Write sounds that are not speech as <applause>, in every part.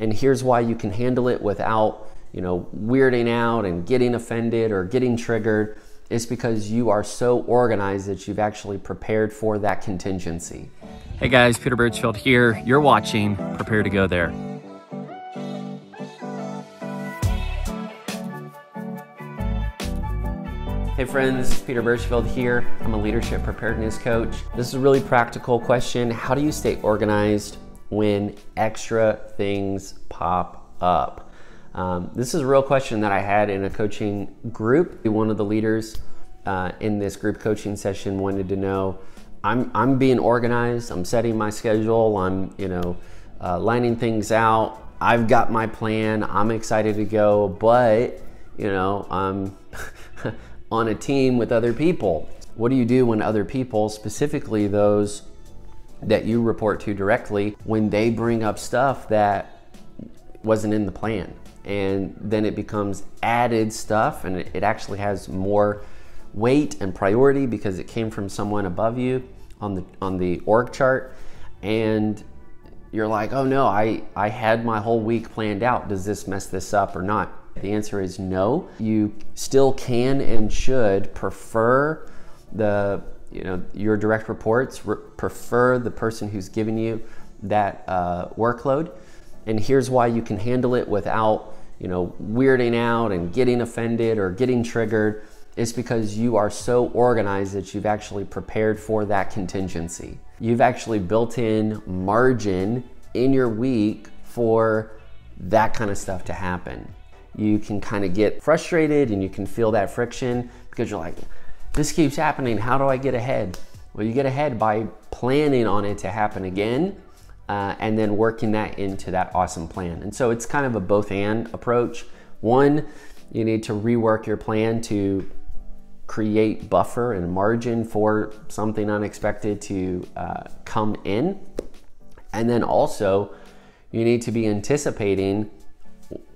And here's why you can handle it without, you know, weirding out and getting offended or getting triggered. It's because you are so organized that you've actually prepared for that contingency. Hey guys, Peter Burchfield here. You're watching Prepare to Go There. Hey friends, Peter Burchfield here. I'm a leadership preparedness coach. This is a really practical question. How do you stay organized when extra things pop up? Um, this is a real question that I had in a coaching group. One of the leaders uh, in this group coaching session wanted to know I'm, I'm being organized, I'm setting my schedule, I'm, you know, uh, lining things out. I've got my plan, I'm excited to go, but, you know, I'm. <laughs> on a team with other people. What do you do when other people, specifically those that you report to directly, when they bring up stuff that wasn't in the plan? And then it becomes added stuff and it actually has more weight and priority because it came from someone above you on the on the org chart and you're like, "Oh no, I I had my whole week planned out. Does this mess this up or not?" The answer is no. You still can and should prefer the you know your direct reports re- prefer the person who's giving you that uh, workload. And here's why you can handle it without you know weirding out and getting offended or getting triggered. It's because you are so organized that you've actually prepared for that contingency. You've actually built in margin in your week for that kind of stuff to happen. You can kind of get frustrated and you can feel that friction because you're like, this keeps happening. How do I get ahead? Well, you get ahead by planning on it to happen again uh, and then working that into that awesome plan. And so it's kind of a both and approach. One, you need to rework your plan to create buffer and margin for something unexpected to uh, come in. And then also, you need to be anticipating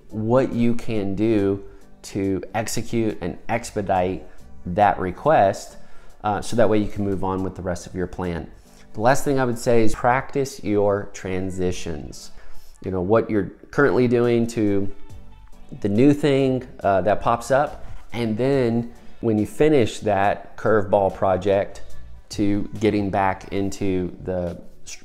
what you can do to execute and expedite that request uh, so that way you can move on with the rest of your plan. The last thing I would say is practice your transitions. You know, what you're currently doing to the new thing uh, that pops up, and then when you finish that curveball project to getting back into the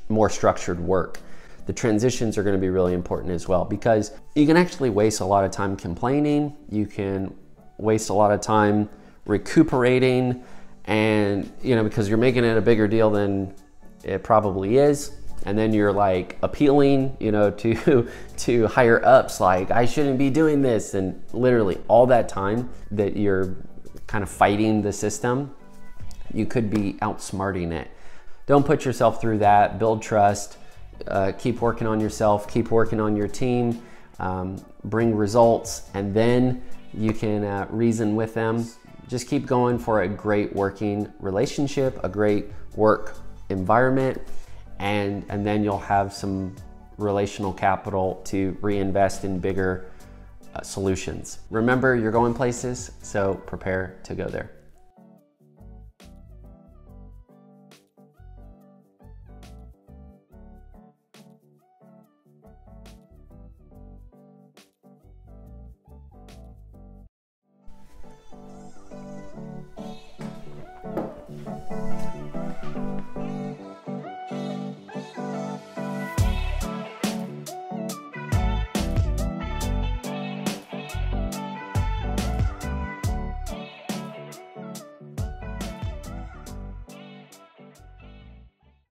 more structured work the transitions are going to be really important as well because you can actually waste a lot of time complaining, you can waste a lot of time recuperating and you know because you're making it a bigger deal than it probably is. And then you're like appealing you know <laughs> to to higher ups like i shouldn't be doing this. And literally all that time that you're kind of fighting the system you could be outsmarting it. Don't put yourself through that. Build trust. Uh, keep working on yourself, keep working on your team, um, bring results, and then you can uh, reason with them. Just keep going for a great working relationship, a great work environment, and, and then you'll have some relational capital to reinvest in bigger uh, solutions. Remember, you're going places, so prepare to go there.